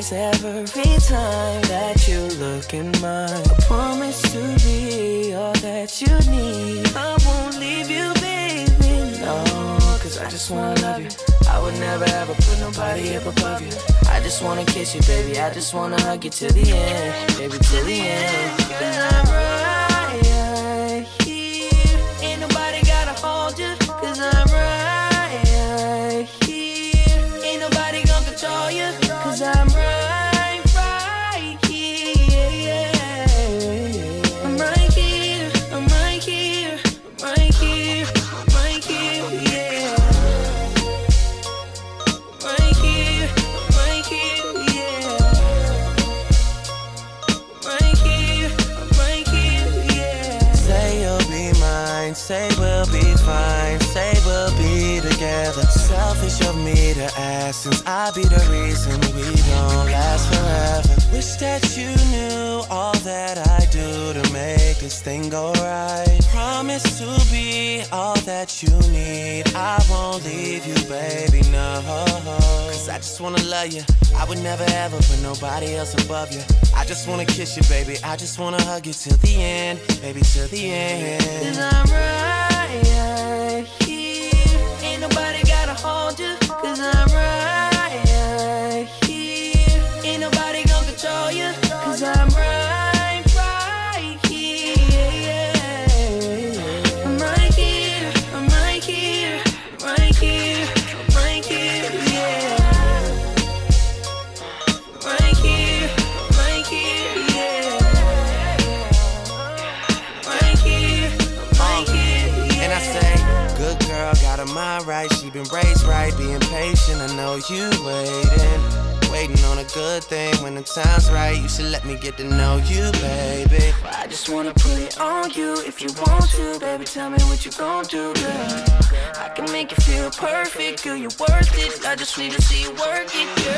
eyes every time that you look in mine. I promise to be all that you need. I won't leave you, baby, no. Cause I just wanna love you. I would never ever put nobody up above you. I just wanna kiss you, baby. I just wanna hug you till the end, baby, till the end. Say we'll be fine, say we'll be together. Selfish of me to ask, since I be the reason we don't last forever. Wish that you knew all that I do to make this thing go right. Promise to be all that you need. I won't leave you, baby, no. I just wanna love you. I would never ever put nobody else above you. I just wanna kiss you, baby. I just wanna hug you till the end, baby, till the end. Cause. I'm right got her mind right. She been raised right, being patient. I know you waiting. Waiting on a good thing when the time's right. You should let me get to know you, baby. I just wanna put it on you if you want to, baby. Tell me what you gon' do, girl. I can make you feel perfect, girl. You're worth it. I just need to see you work it, girl.